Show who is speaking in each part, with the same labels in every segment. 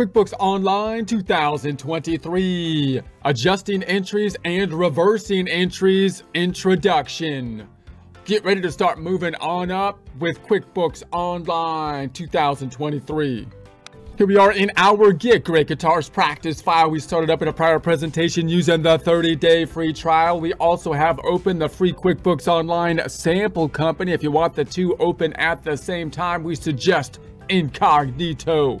Speaker 1: QuickBooks Online 2023 Adjusting Entries and Reversing Entries Introduction. Get ready to start moving on up with QuickBooks Online 2023. Here we are in our Get Great Guitars practice file. We started up in a prior presentation using the 30-day free trial. We also have open the free QuickBooks Online sample company. If you want the two open at the same time, we suggest incognito.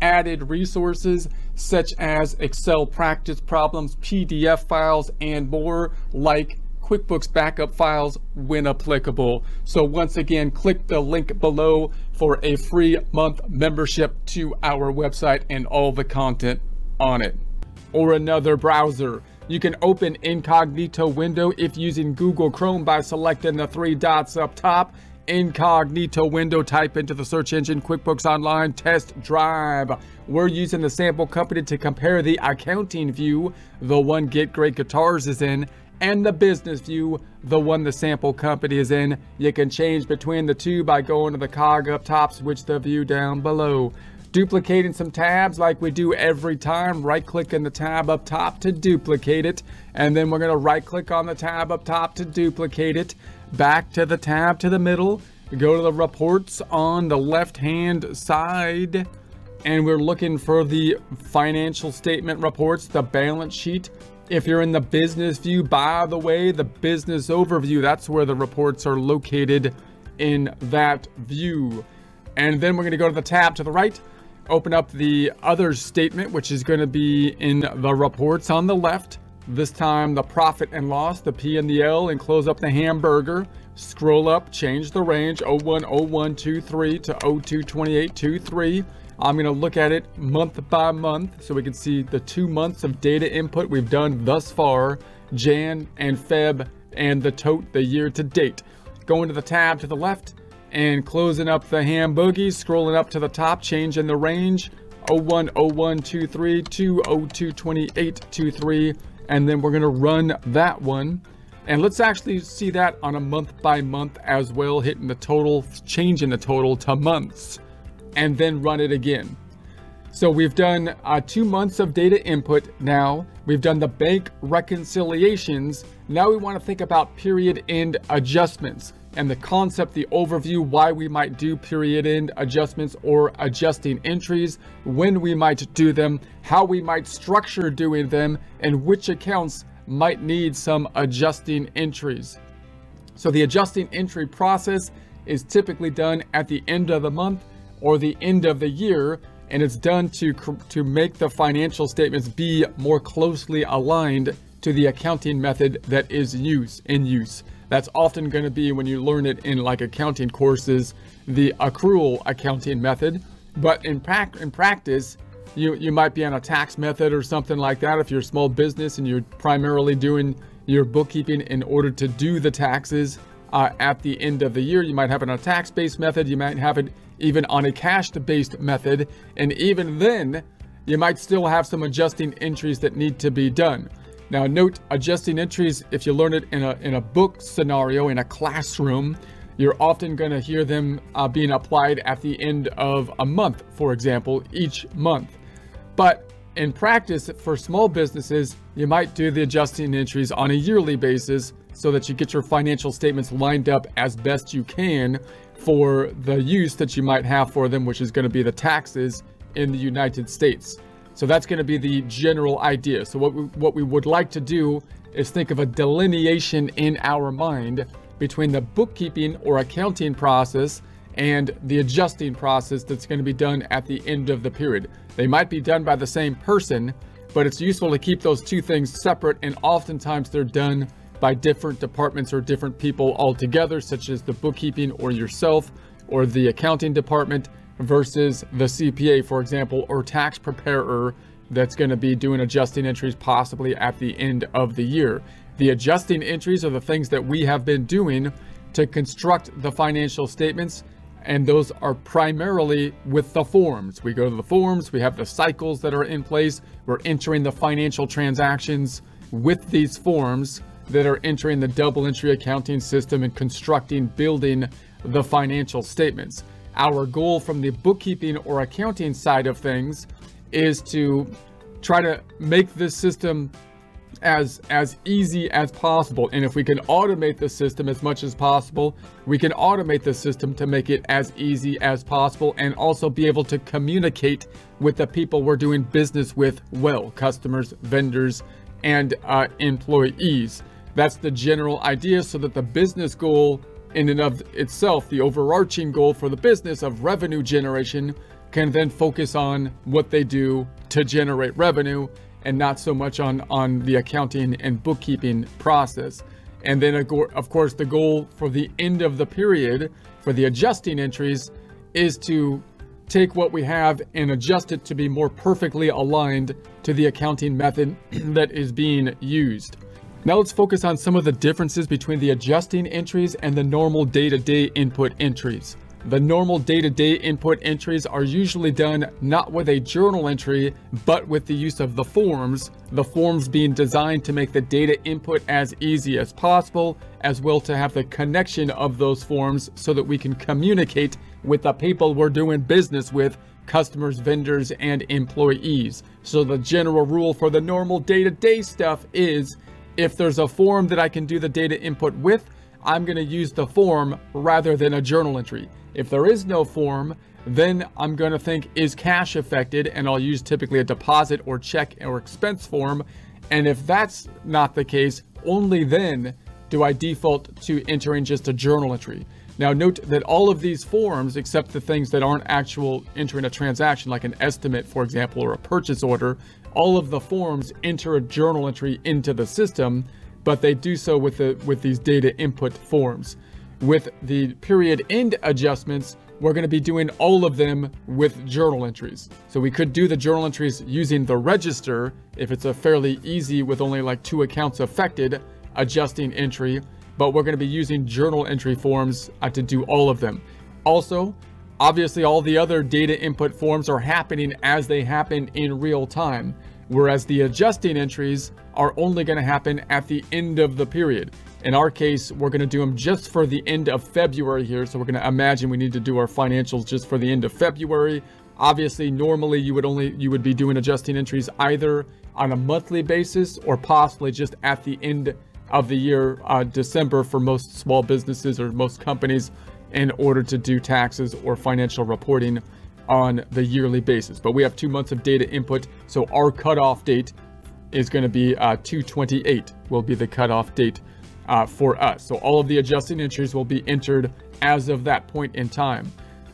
Speaker 1: added resources such as Excel practice problems, PDF files, and more like QuickBooks backup files when applicable. So once again, click the link below for a free month membership to our website and all the content on it. Or another browser. You can open incognito window if using Google Chrome by selecting the three dots up top incognito window, type into the search engine QuickBooks Online Test Drive. We're using the sample company to compare the accounting view, the one Get Great Guitars is in, and the business view, the one the sample company is in. You can change between the two by going to the cog up top, switch the view down below. Duplicating some tabs like we do every time, right click in the tab up top to duplicate it. And then we're gonna right click on the tab up top to duplicate it back to the tab to the middle, go to the reports on the left hand side, and we're looking for the financial statement reports, the balance sheet. If you're in the business view, by the way, the business overview, that's where the reports are located in that view. And then we're going to go to the tab to the right, open up the other statement, which is going to be in the reports on the left. This time the profit and loss, the P and the L, and close up the hamburger. Scroll up, change the range 010123 to 022823. I'm going to look at it month by month so we can see the two months of data input we've done thus far, Jan and Feb, and the tote the year to date. Going to the tab to the left and closing up the ham boogies, scrolling up to the top, changing the range 010123 to 022823 and then we're going to run that one. And let's actually see that on a month by month as well, hitting the total, changing the total to months, and then run it again. So we've done uh, two months of data input now. We've done the bank reconciliations. Now we want to think about period end adjustments and the concept, the overview, why we might do period end adjustments or adjusting entries, when we might do them, how we might structure doing them, and which accounts might need some adjusting entries. So the adjusting entry process is typically done at the end of the month or the end of the year, and it's done to, to make the financial statements be more closely aligned to the accounting method that is use in use. That's often going to be when you learn it in like accounting courses, the accrual accounting method. But in, pra in practice, you, you might be on a tax method or something like that if you're a small business and you're primarily doing your bookkeeping in order to do the taxes uh, at the end of the year. You might have it on a tax-based method. You might have it even on a cash-based method. And even then, you might still have some adjusting entries that need to be done. Now note adjusting entries, if you learn it in a, in a book scenario, in a classroom, you're often going to hear them uh, being applied at the end of a month, for example, each month. But in practice, for small businesses, you might do the adjusting entries on a yearly basis so that you get your financial statements lined up as best you can for the use that you might have for them, which is going to be the taxes in the United States. So that's going to be the general idea. So what we, what we would like to do is think of a delineation in our mind between the bookkeeping or accounting process and the adjusting process that's going to be done at the end of the period. They might be done by the same person, but it's useful to keep those two things separate and oftentimes they're done by different departments or different people altogether, such as the bookkeeping or yourself or the accounting department versus the CPA, for example, or tax preparer that's going to be doing adjusting entries possibly at the end of the year. The adjusting entries are the things that we have been doing to construct the financial statements and those are primarily with the forms. We go to the forms, we have the cycles that are in place, we're entering the financial transactions with these forms that are entering the double entry accounting system and constructing, building the financial statements. Our goal from the bookkeeping or accounting side of things is to try to make this system as as easy as possible. And if we can automate the system as much as possible we can automate the system to make it as easy as possible and also be able to communicate with the people we're doing business with well customers vendors and uh, employees. That's the general idea so that the business goal in and of itself the overarching goal for the business of revenue generation can then focus on what they do to generate revenue and not so much on, on the accounting and bookkeeping process. And then, of course, the goal for the end of the period for the adjusting entries is to take what we have and adjust it to be more perfectly aligned to the accounting method that is being used. Now let's focus on some of the differences between the adjusting entries and the normal day-to-day -day input entries. The normal day-to-day -day input entries are usually done not with a journal entry, but with the use of the forms, the forms being designed to make the data input as easy as possible, as well to have the connection of those forms so that we can communicate with the people we're doing business with, customers, vendors, and employees. So the general rule for the normal day-to-day -day stuff is, if there's a form that I can do the data input with, I'm going to use the form rather than a journal entry. If there is no form, then I'm going to think, is cash affected? And I'll use typically a deposit or check or expense form. And if that's not the case, only then do I default to entering just a journal entry. Now note that all of these forms, except the things that aren't actual entering a transaction, like an estimate, for example, or a purchase order, all of the forms enter a journal entry into the system, but they do so with, the, with these data input forms. With the period end adjustments, we're going to be doing all of them with journal entries. So we could do the journal entries using the register if it's a fairly easy with only like two accounts affected adjusting entry, but we're going to be using journal entry forms uh, to do all of them. Also, obviously all the other data input forms are happening as they happen in real time, whereas the adjusting entries are only going to happen at the end of the period. In our case, we're going to do them just for the end of February here. So we're going to imagine we need to do our financials just for the end of February. Obviously, normally you would only you would be doing adjusting entries either on a monthly basis or possibly just at the end of the year, uh, December for most small businesses or most companies in order to do taxes or financial reporting on the yearly basis. But we have two months of data input, so our cutoff date is going to be uh, 228 will be the cutoff date uh, for us. So all of the adjusting entries will be entered as of that point in time.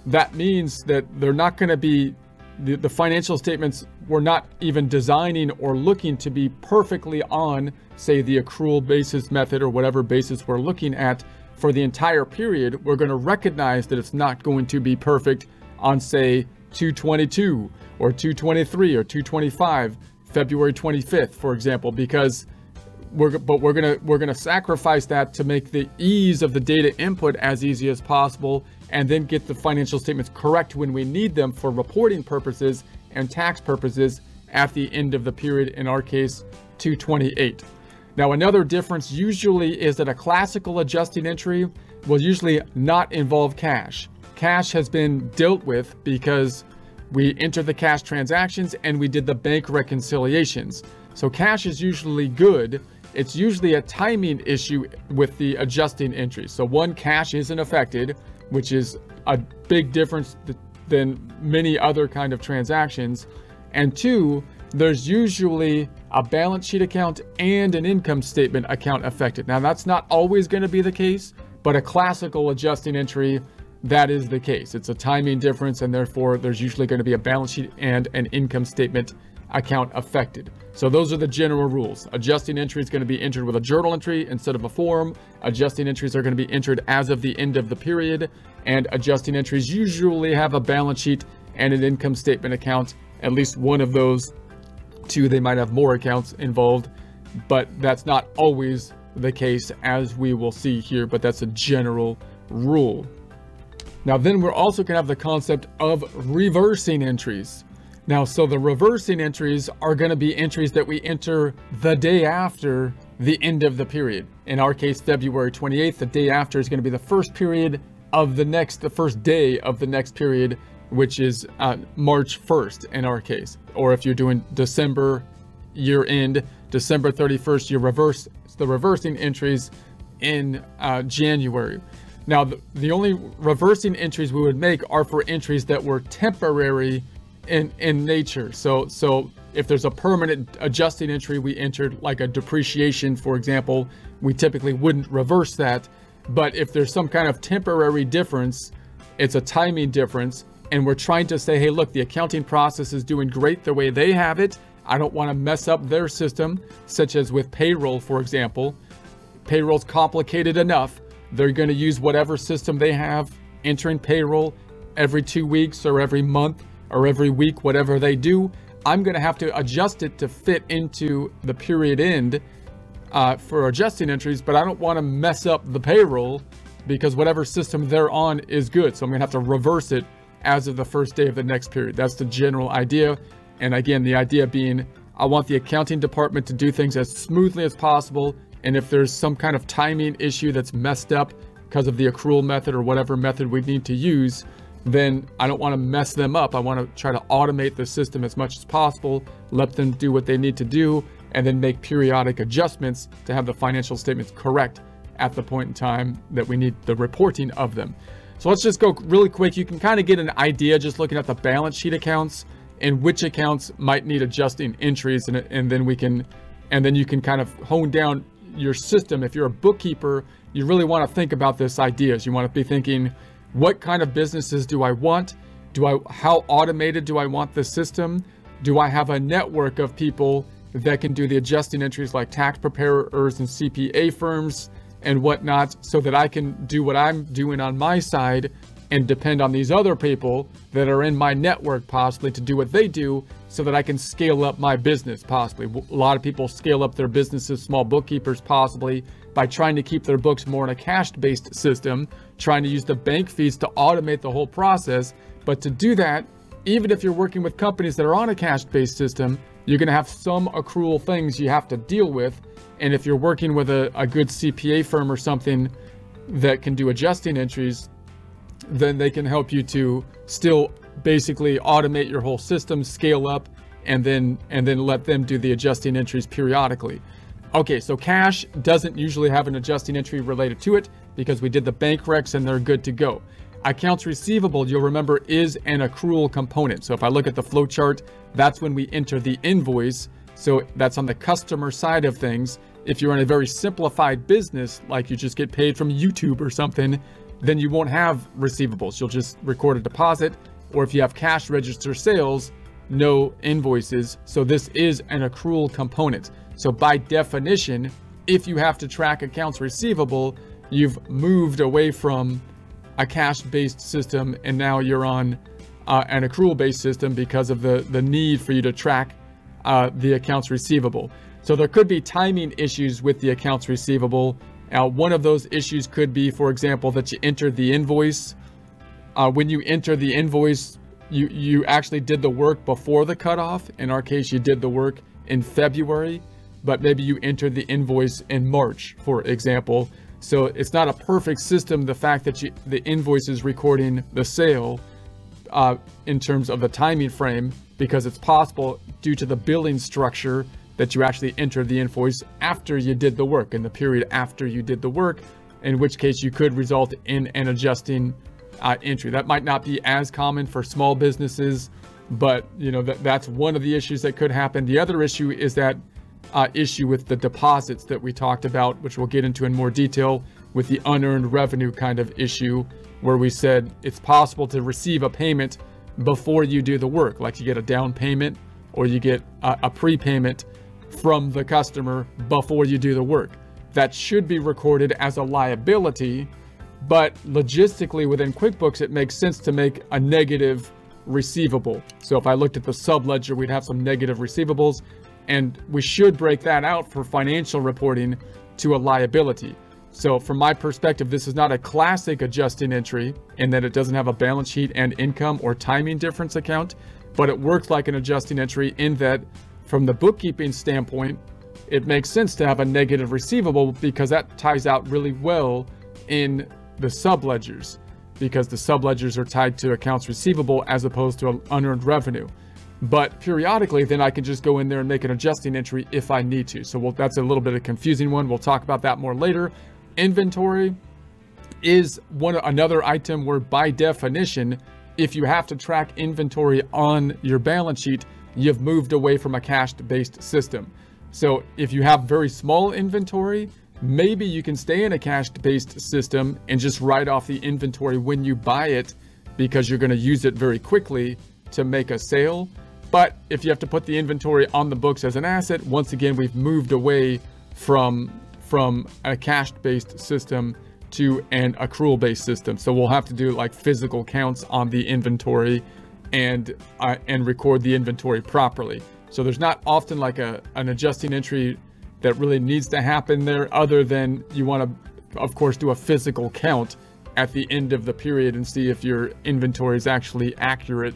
Speaker 1: That means that they're not going to be, the, the financial statements, we're not even designing or looking to be perfectly on, say, the accrual basis method or whatever basis we're looking at for the entire period. We're going to recognize that it's not going to be perfect on, say, 222 or 223 or 225, February 25th, for example, because we're, but we're gonna we're gonna sacrifice that to make the ease of the data input as easy as possible and then get the financial statements correct when we need them for reporting purposes and tax purposes at the end of the period in our case 228 now another difference usually is that a classical adjusting entry will usually not involve cash cash has been dealt with because we entered the cash transactions and we did the bank reconciliations so cash is usually good it's usually a timing issue with the adjusting entries. So one, cash isn't affected, which is a big difference than many other kind of transactions. And two, there's usually a balance sheet account and an income statement account affected. Now that's not always going to be the case, but a classical adjusting entry, that is the case. It's a timing difference and therefore there's usually going to be a balance sheet and an income statement account affected. So those are the general rules. Adjusting entry is going to be entered with a journal entry instead of a form. Adjusting entries are going to be entered as of the end of the period. And adjusting entries usually have a balance sheet and an income statement account. At least one of those two, they might have more accounts involved. but that's not always the case as we will see here, but that's a general rule. Now then we're also going to have the concept of reversing entries. Now, so the reversing entries are going to be entries that we enter the day after the end of the period. In our case, February 28th, the day after is going to be the first period of the next, the first day of the next period, which is uh, March 1st in our case. Or if you're doing December year end, December 31st, you reverse the reversing entries in uh, January. Now, the, the only reversing entries we would make are for entries that were temporary in, in nature. So, so if there's a permanent adjusting entry we entered, like a depreciation, for example, we typically wouldn't reverse that. But if there's some kind of temporary difference, it's a timing difference, and we're trying to say, hey, look, the accounting process is doing great the way they have it. I don't want to mess up their system, such as with payroll, for example. Payroll's complicated enough. They're going to use whatever system they have, entering payroll every two weeks or every month or every week, whatever they do. I'm going to have to adjust it to fit into the period end uh, for adjusting entries, but I don't want to mess up the payroll because whatever system they're on is good. So I'm going to have to reverse it as of the first day of the next period. That's the general idea. And again, the idea being I want the accounting department to do things as smoothly as possible and if there's some kind of timing issue that's messed up because of the accrual method or whatever method we need to use, then I don't want to mess them up. I want to try to automate the system as much as possible, let them do what they need to do, and then make periodic adjustments to have the financial statements correct at the point in time that we need the reporting of them. So let's just go really quick. You can kind of get an idea just looking at the balance sheet accounts and which accounts might need adjusting entries and, and then we can and then you can kind of hone down your system, if you're a bookkeeper, you really want to think about this ideas. You want to be thinking, what kind of businesses do I want? Do I how automated do I want the system? Do I have a network of people that can do the adjusting entries like tax preparers and CPA firms and whatnot so that I can do what I'm doing on my side and depend on these other people that are in my network possibly to do what they do so that I can scale up my business possibly. A lot of people scale up their businesses, small bookkeepers possibly, by trying to keep their books more in a cash-based system, trying to use the bank feeds to automate the whole process. But to do that, even if you're working with companies that are on a cash-based system, you're going to have some accrual things you have to deal with. And if you're working with a, a good CPA firm or something that can do adjusting entries, then they can help you to still basically automate your whole system, scale up, and then and then let them do the adjusting entries periodically. Okay, so cash doesn't usually have an adjusting entry related to it because we did the bank recs and they're good to go. Accounts receivable, you'll remember, is an accrual component. So if I look at the flow chart, that's when we enter the invoice. So that's on the customer side of things. If you're in a very simplified business, like you just get paid from YouTube or something, then you won't have receivables. You'll just record a deposit, or if you have cash register sales, no invoices. So this is an accrual component. So by definition, if you have to track accounts receivable, you've moved away from a cash-based system and now you're on uh, an accrual-based system because of the, the need for you to track uh, the accounts receivable. So there could be timing issues with the accounts receivable now, one of those issues could be, for example, that you entered the invoice. Uh, when you enter the invoice, you, you actually did the work before the cutoff. In our case, you did the work in February, but maybe you entered the invoice in March, for example. So it's not a perfect system, the fact that you, the invoice is recording the sale uh, in terms of the timing frame, because it's possible due to the billing structure that you actually entered the invoice after you did the work, in the period after you did the work, in which case you could result in an adjusting uh, entry. That might not be as common for small businesses, but you know that that's one of the issues that could happen. The other issue is that uh, issue with the deposits that we talked about, which we'll get into in more detail with the unearned revenue kind of issue, where we said it's possible to receive a payment before you do the work, like you get a down payment or you get a, a prepayment from the customer before you do the work. That should be recorded as a liability, but logistically within QuickBooks, it makes sense to make a negative receivable. So if I looked at the subledger, we'd have some negative receivables. And we should break that out for financial reporting to a liability. So from my perspective, this is not a classic adjusting entry in that it doesn't have a balance sheet and income or timing difference account, but it works like an adjusting entry in that from the bookkeeping standpoint, it makes sense to have a negative receivable because that ties out really well in the subledgers because the subledgers are tied to accounts receivable as opposed to unearned revenue. But periodically, then I can just go in there and make an adjusting entry if I need to. So we'll, that's a little bit of a confusing one. We'll talk about that more later. Inventory is one another item where by definition, if you have to track inventory on your balance sheet, you've moved away from a cash-based system. So if you have very small inventory, maybe you can stay in a cash-based system and just write off the inventory when you buy it because you're going to use it very quickly to make a sale. But if you have to put the inventory on the books as an asset, once again, we've moved away from, from a cash-based system to an accrual-based system. So we'll have to do like physical counts on the inventory and, uh, and record the inventory properly. So there's not often like a, an adjusting entry that really needs to happen there other than you want to, of course, do a physical count at the end of the period and see if your inventory is actually accurate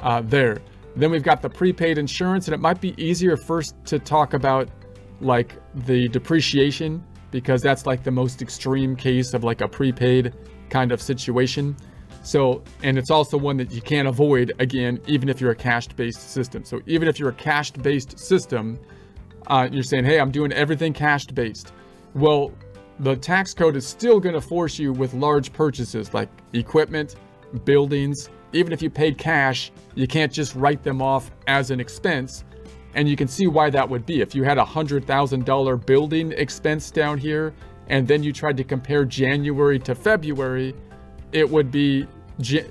Speaker 1: uh, there. Then we've got the prepaid insurance, and it might be easier first to talk about like the depreciation because that's like the most extreme case of like a prepaid kind of situation. So, and it's also one that you can't avoid again, even if you're a cash-based system. So even if you're a cash-based system, uh, you're saying, hey, I'm doing everything cash-based. Well, the tax code is still going to force you with large purchases like equipment, buildings, even if you paid cash, you can't just write them off as an expense. And you can see why that would be. If you had a $100,000 building expense down here, and then you tried to compare January to February, it would be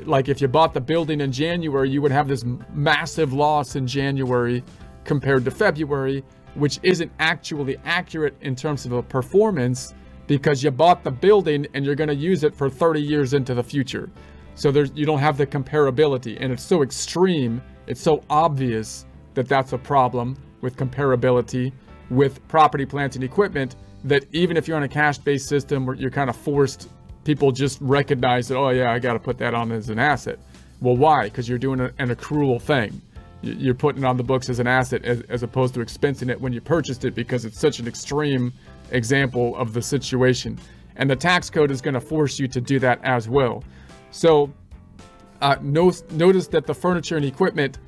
Speaker 1: like if you bought the building in January, you would have this massive loss in January compared to February, which isn't actually accurate in terms of a performance because you bought the building and you're going to use it for 30 years into the future. So there's you don't have the comparability and it's so extreme, it's so obvious that that's a problem with comparability with property, plants, and equipment that even if you're on a cash-based system where you're kind of forced, people just recognize that, oh yeah, I got to put that on as an asset. Well, why? Because you're doing an accrual thing. You're putting it on the books as an asset as, as opposed to expensing it when you purchased it because it's such an extreme example of the situation. And the tax code is going to force you to do that as well. So uh, no, notice that the furniture and equipment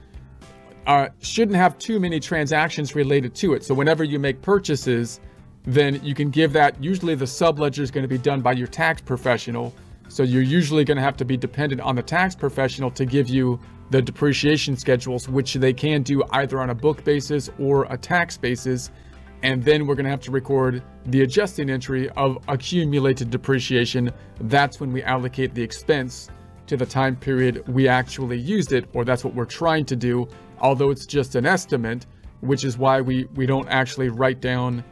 Speaker 1: uh, shouldn't have too many transactions related to it. So whenever you make purchases, then you can give that, usually the subledger is going to be done by your tax professional. So you're usually going to have to be dependent on the tax professional to give you the depreciation schedules, which they can do either on a book basis or a tax basis. And then we're going to have to record the adjusting entry of accumulated depreciation. That's when we allocate the expense to the time period we actually used it, or that's what we're trying to do, although it's just an estimate, which is why we, we don't actually write down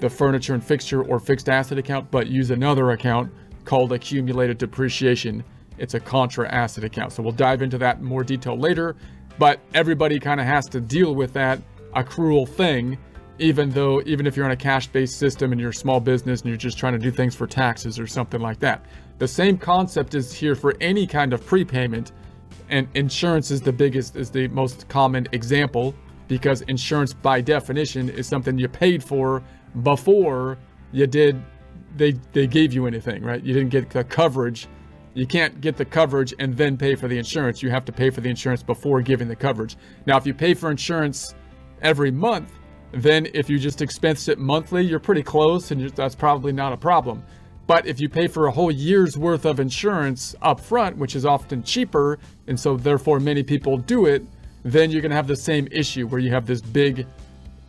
Speaker 1: the furniture and fixture or fixed asset account, but use another account called accumulated depreciation. It's a contra asset account. So we'll dive into that in more detail later, but everybody kind of has to deal with that accrual thing even though even if you're on a cash-based system and you're a small business and you're just trying to do things for taxes or something like that. The same concept is here for any kind of prepayment and insurance is the biggest is the most common example because insurance by definition is something you paid for before you did they they gave you anything, right? You didn't get the coverage. You can't get the coverage and then pay for the insurance. You have to pay for the insurance before giving the coverage. Now, if you pay for insurance every month, then if you just expense it monthly, you're pretty close and that's probably not a problem. But if you pay for a whole year's worth of insurance up front, which is often cheaper, and so therefore many people do it, then you're going to have the same issue where you have this big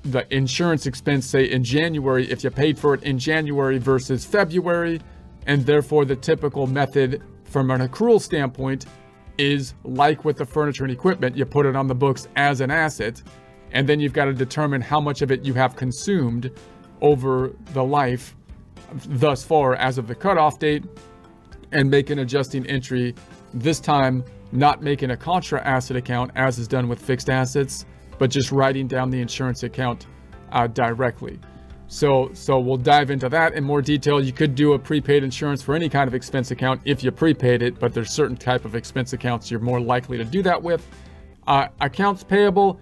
Speaker 1: the insurance expense say in January if you paid for it in January versus February and therefore the typical method from an accrual standpoint is like with the furniture and equipment you put it on the books as an asset and then you've got to determine how much of it you have consumed over the life thus far as of the cutoff date and make an adjusting entry this time not making a contra asset account as is done with fixed assets but just writing down the insurance account uh, directly. So, so we'll dive into that in more detail. You could do a prepaid insurance for any kind of expense account if you prepaid it, but there's certain type of expense accounts you're more likely to do that with. Uh, accounts payable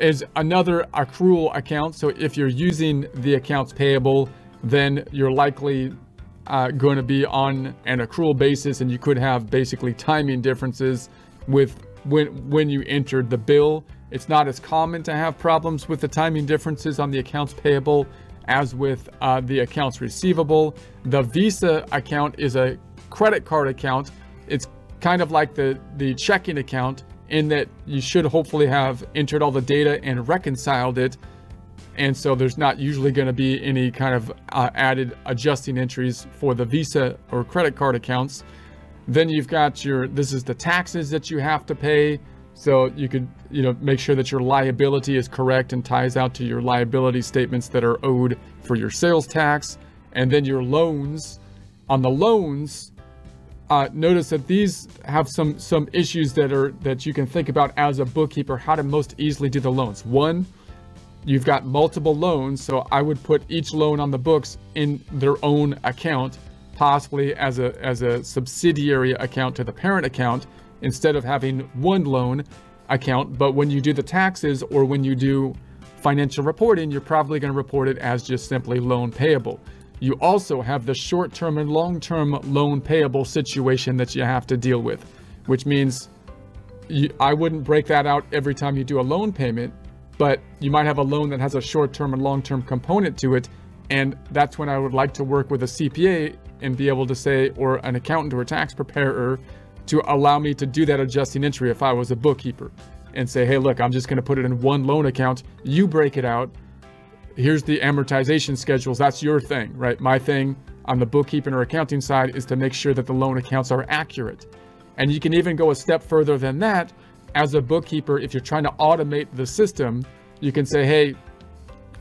Speaker 1: is another accrual account. So if you're using the accounts payable, then you're likely uh, going to be on an accrual basis and you could have basically timing differences with when when you entered the bill. It's not as common to have problems with the timing differences on the accounts payable as with uh, the accounts receivable. The Visa account is a credit card account. It's kind of like the, the checking account in that you should hopefully have entered all the data and reconciled it. And so there's not usually going to be any kind of uh, added adjusting entries for the Visa or credit card accounts. Then you've got your, this is the taxes that you have to pay. So you could, you know, make sure that your liability is correct and ties out to your liability statements that are owed for your sales tax. And then your loans. On the loans, uh, notice that these have some some issues that are that you can think about as a bookkeeper how to most easily do the loans. One, you've got multiple loans, so I would put each loan on the books in their own account, possibly as a as a subsidiary account to the parent account instead of having one loan account. But when you do the taxes or when you do financial reporting, you're probably going to report it as just simply loan payable. You also have the short term and long term loan payable situation that you have to deal with, which means you, I wouldn't break that out every time you do a loan payment, but you might have a loan that has a short term and long term component to it. And that's when I would like to work with a CPA and be able to say, or an accountant or a tax preparer to allow me to do that adjusting entry if I was a bookkeeper and say, hey, look, I'm just going to put it in one loan account. You break it out. Here's the amortization schedules. That's your thing, right? My thing on the bookkeeping or accounting side is to make sure that the loan accounts are accurate. And you can even go a step further than that. As a bookkeeper, if you're trying to automate the system, you can say, hey,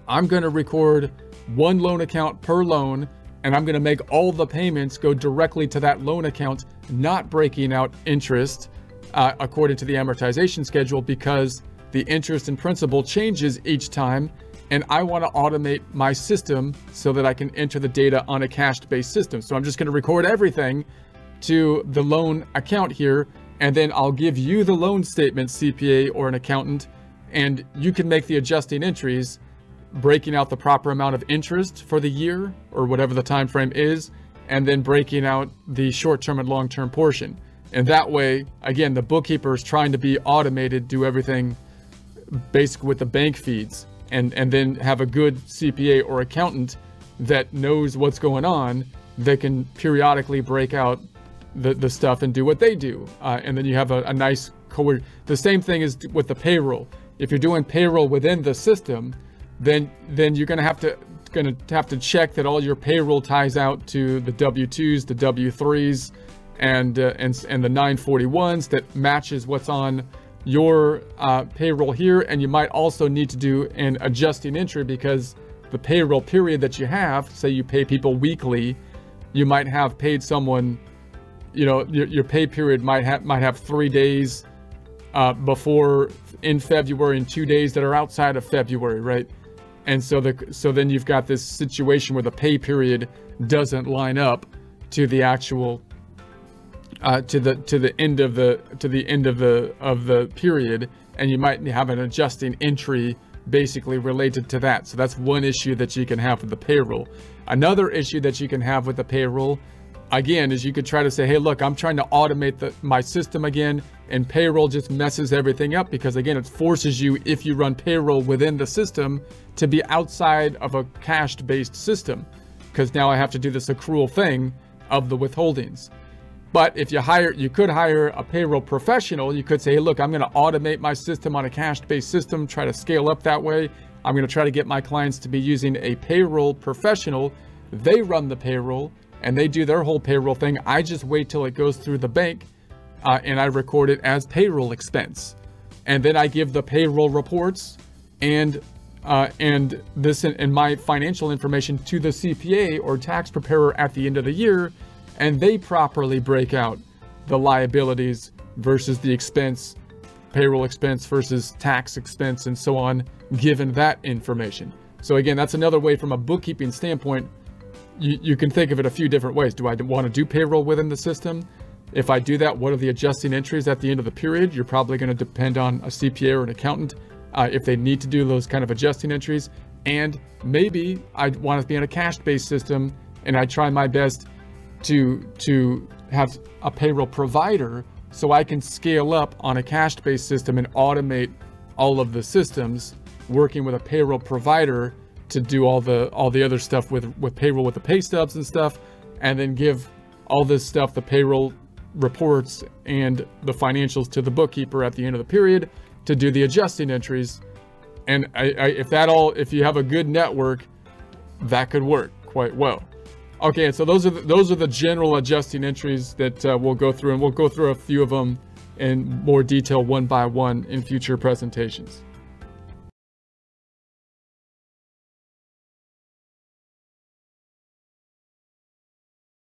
Speaker 1: I'm going to record one loan account per loan and I'm going to make all the payments go directly to that loan account, not breaking out interest uh, according to the amortization schedule because the interest and principal changes each time. And I want to automate my system so that I can enter the data on a cash based system. So I'm just going to record everything to the loan account here. And then I'll give you the loan statement, CPA or an accountant, and you can make the adjusting entries breaking out the proper amount of interest for the year or whatever the time frame is, and then breaking out the short-term and long-term portion. And that way, again, the bookkeeper is trying to be automated, do everything basically with the bank feeds, and, and then have a good CPA or accountant that knows what's going on that can periodically break out the, the stuff and do what they do. Uh, and then you have a, a nice, co- the same thing is with the payroll. If you're doing payroll within the system, then then you're to have to to have to check that all your payroll ties out to the W2s, the W3s, and uh, and and the 941s that matches what's on your uh, payroll here. And you might also need to do an adjusting entry because the payroll period that you have, say you pay people weekly, you might have paid someone, you know, your, your pay period might have might have three days uh, before in February and two days that are outside of February, right? And so the so then you've got this situation where the pay period doesn't line up to the actual uh, to the to the end of the to the end of the of the period, and you might have an adjusting entry basically related to that. So that's one issue that you can have with the payroll. Another issue that you can have with the payroll, again, is you could try to say, hey, look, I'm trying to automate the, my system again and payroll just messes everything up because again it forces you if you run payroll within the system to be outside of a cash based system because now I have to do this accrual thing of the withholdings. But if you hire, you could hire a payroll professional. You could say, hey, look, I'm going to automate my system on a cash based system, try to scale up that way. I'm going to try to get my clients to be using a payroll professional. They run the payroll and they do their whole payroll thing. I just wait till it goes through the bank uh, and I record it as payroll expense. And then I give the payroll reports and uh, and this and my financial information to the CPA or tax preparer at the end of the year, and they properly break out the liabilities versus the expense payroll expense versus tax expense and so on, given that information. So again, that's another way from a bookkeeping standpoint. You, you can think of it a few different ways. Do I want to do payroll within the system? If I do that, what are the adjusting entries at the end of the period? You're probably going to depend on a CPA or an accountant uh, if they need to do those kind of adjusting entries. And maybe I want to be in a cash-based system and I try my best to to have a payroll provider so I can scale up on a cash-based system and automate all of the systems working with a payroll provider to do all the all the other stuff with with payroll with the pay stubs and stuff and then give all this stuff the payroll reports and the financials to the bookkeeper at the end of the period to do the adjusting entries and I, I, if that all if you have a good network that could work quite well Okay, so those are the, those are the general adjusting entries that uh, we'll go through, and we'll go through a few of them in more detail one by one in future presentations.